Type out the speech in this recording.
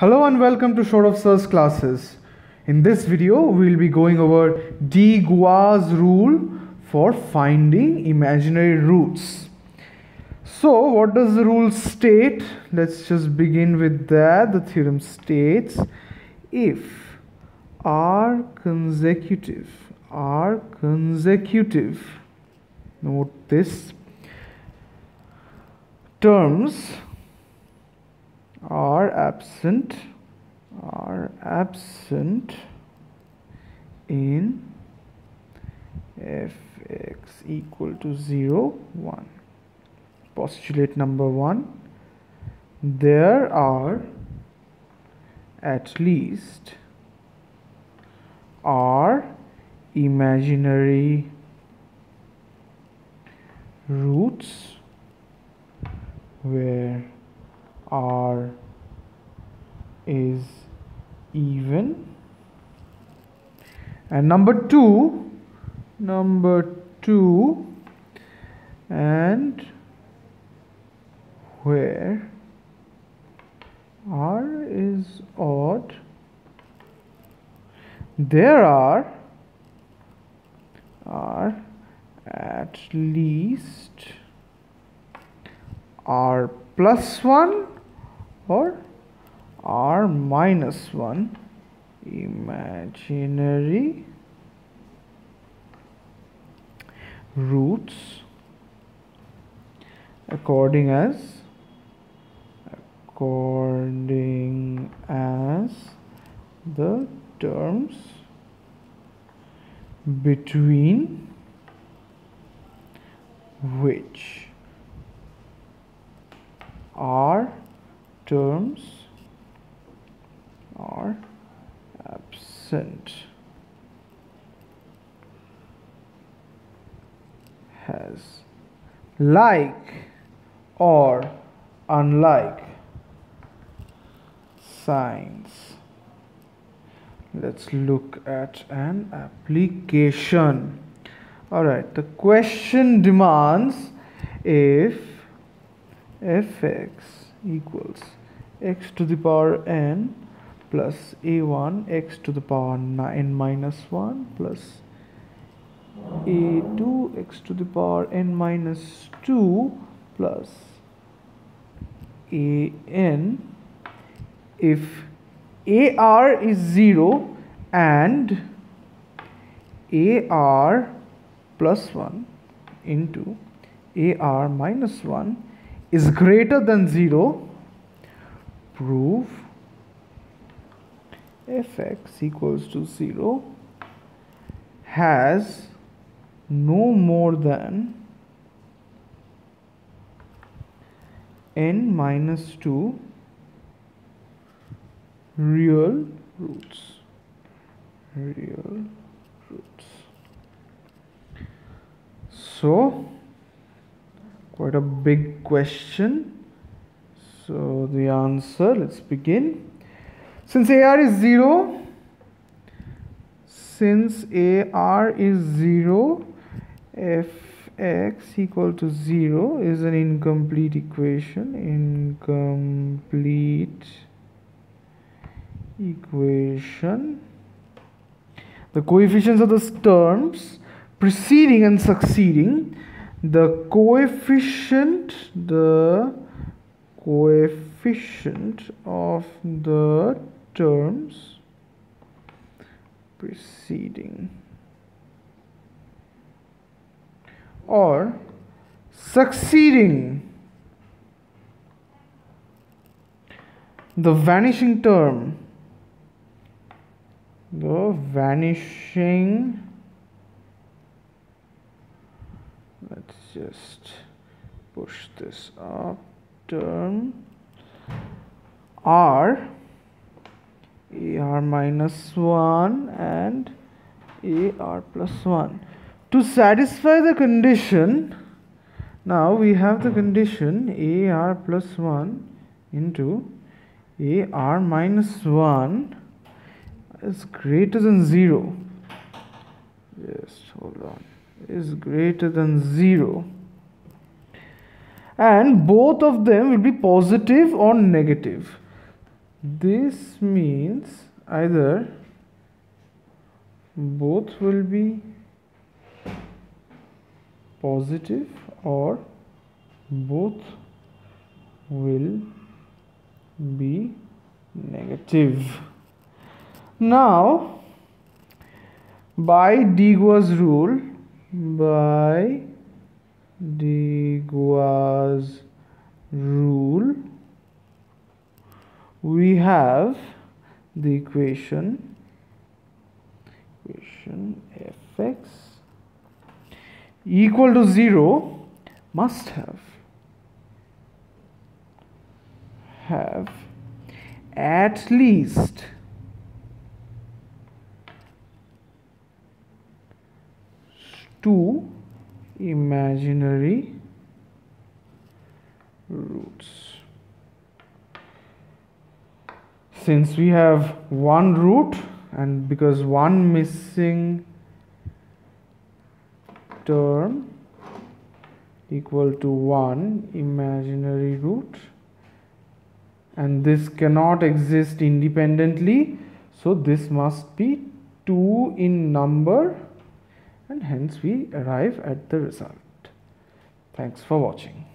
Hello and welcome to Sourav Sir's classes. In this video, we will be going over de Gua's rule for finding imaginary roots. So, what does the rule state? Let's just begin with that. The theorem states if are consecutive, are consecutive, note this, terms are absent are absent in fx equal to 0 1 postulate number 1 there are at least are imaginary roots where r is even. And number 2 number 2 and where r is odd there are are at least r plus 1 or r minus 1 imaginary roots according as according as the terms between which are terms are absent has like or unlike signs. Let's look at an application. All right the question demands if fx equals x to the power n plus a1 x to the power n minus 1 plus a2 x to the power n minus 2 plus an if ar is 0 and ar plus 1 into ar minus 1 is greater than 0 prove fx equals to 0 has no more than n minus 2 real roots. Real roots. So quite a big question. So the answer let's begin since ar is 0 since ar is 0 fx equal to 0 is an incomplete equation. Incomplete equation. The coefficients of the terms preceding and succeeding the coefficient the coefficient of the terms. Preceding. Or succeeding. The vanishing term. The vanishing. Let's just push this up. Term. R ar minus 1 and ar plus 1 to satisfy the condition now we have the condition ar plus 1 into ar minus 1 is greater than 0 yes hold on. Is greater than 0 and both of them will be positive or negative this means either both will be positive or both will be negative. Now by Gauss rule by Gauss rule we have the equation equation fx equal to 0 must have have at least two imaginary roots since we have one root and because one missing term equal to one imaginary root and this cannot exist independently so this must be 2 in number and hence we arrive at the result. Thanks for watching.